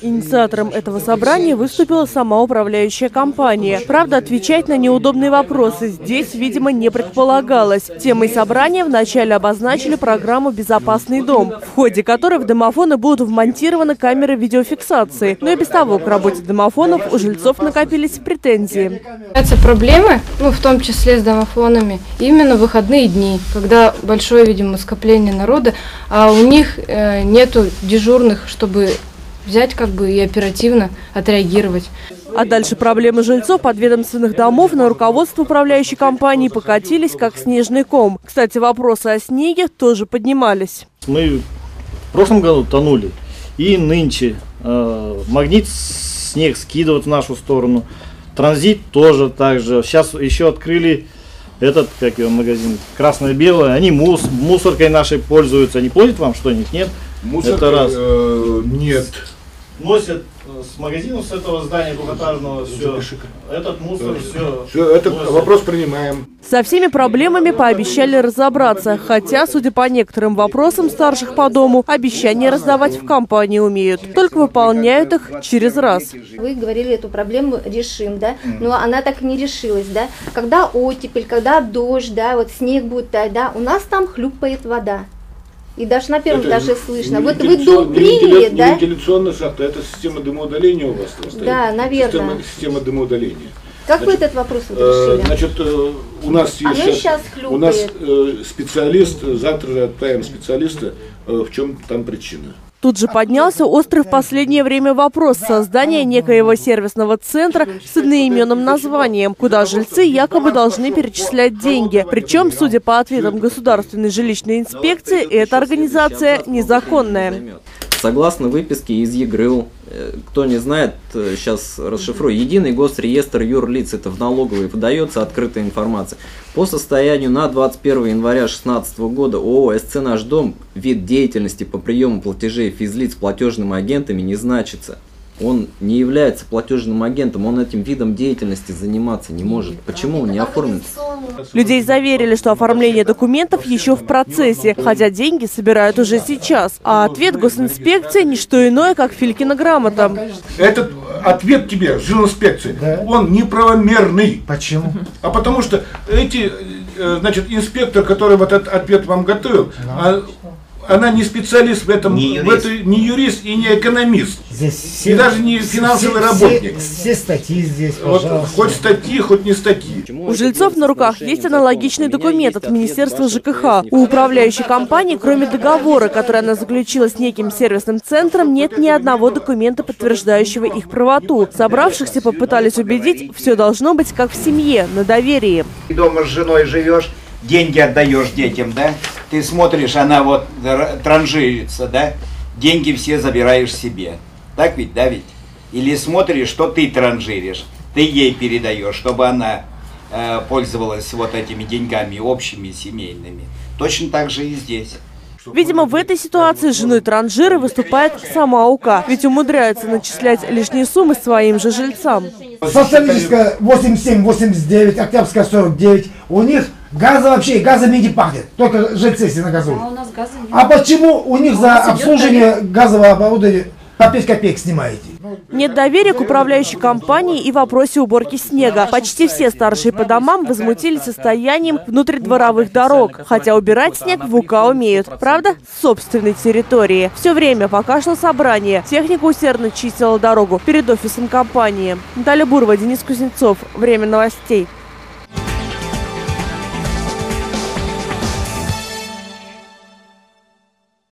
Инициатором этого собрания выступила сама управляющая компания. Правда, отвечать на неудобные вопросы здесь, видимо, не предполагалось. Темой собрания вначале обозначили программу «Безопасный дом», в ходе которой в домофоны будут вмонтированы камеры видеофиксации. Но и без того к работе домофонов у жильцов накопились претензии. Это проблемы, ну, в том числе с домофонами, именно в выходные дни, когда большое, видимо, скопление народа, а у них э, нету дежурных, чтобы взять как бы и оперативно отреагировать. А дальше проблемы жильцов подведомственных домов на руководство управляющей компании покатились как снежный ком. Кстати, вопросы о снеге тоже поднимались. Мы в прошлом году тонули и нынче. Э, магнит снег скидывает в нашу сторону. Транзит тоже так же. Сейчас еще открыли этот, как его, магазин, красное-белое. Они мус, мусоркой нашей пользуются. Они платят вам что-нибудь? Нет? Мусоркой, Это раз. э, нет. Носят э, с магазина, с этого здания двухэтажного, все. Этот мусор, все. Все, этот вопрос принимаем. Со всеми проблемами пообещали разобраться, хотя, судя по некоторым вопросам старших по дому, обещания раздавать в компании умеют, только выполняют их через раз. Вы говорили, эту проблему решим, да, но она так и не решилась, да. Когда оттепель, когда дождь, да, вот снег будет таять, да, у нас там хлюпает вода. И даже на первом Это этаже не слышно. Вот вы дом не приняли, вентиля- да? Не вентиляционная шахта, это система дымоудаления у вас там стоит. Да, наверно. Система, система дымоудаления. Как вы Значит, этот вопрос вот Э, решили? Значит, э, у нас Оно есть щас у нас э, специалист, завтра же отправим специалиста, э, в чем там причина. Тут же поднялся острый в последнее время вопрос создания некоего сервисного центра с одноименным названием, куда жильцы якобы должны перечислять деньги. Причем, судя по ответам Государственной жилищной инспекции, эта организация незаконная. Согласно выписке из ЕГРУ, э, кто не знает, сейчас расшифрую, единый госреестр юрлиц, это в налоговой выдается открытая информация. По состоянию на 21 января 2016 года ООО «СЦ Наш Дом» вид деятельности по приему платежей физлиц платежными агентами не значится. Он не является платежным агентом, он этим видом деятельности заниматься не может. Почему он не оформлен? Людей заверили, что оформление документов еще в процессе, хотя деньги собирают уже сейчас. А ответ госинспекции – не что иное, как Филькина грамота. Этот ответ тебе, жилинспекции, он неправомерный. Почему? А потому что эти, э, значит, инспектор, который вот этот ответ вам готовил, а- она не специалист в этом, Не в юрист. этой, не юрист и не экономист. Здесь И даже не финансовый все, работник. Все, все статьи здесь, Вот хоть статьи, хоть не статьи. У жильцов на руках есть аналогичный документ от Министерства ЖКХ. У управляющей компании, кроме договора, который она заключила с неким сервисным центром, нет ни одного документа, подтверждающего их правоту. Собравшихся попытались убедить, все должно быть как в семье, на доверии. Ты дома с женой живешь, деньги отдаешь детям, да? Ты смотришь, она вот транжирится, да? Деньги все забираешь себе. Так ведь, да ведь? Или смотришь, что ты транжиришь, ты ей передаешь, чтобы она э, пользовалась вот этими деньгами общими, семейными. Точно так же и здесь. Видимо, в этой ситуации с женой транжира выступает сама УК, ведь умудряется начислять лишние суммы своим же жильцам. Социалистическая 87-89, Октябрьская 49. У них газа вообще, газами не пахнет. Только жильцы если на газу. А у нас газа нет. А почему у них за обслуживание газового оборудования по 5 копеек снимаете? Нет доверия к управляющей компании и вопросе уборки снега. Почти все старшие по домам возмутились состоянием внутридворовых дорог, хотя убирать снег в УК умеют. Правда, с собственной территории. Все время, пока шло собрание, техника усердно чистила дорогу перед офисом компании. Наталья Бурова, Денис Кузнецов. Время новостей.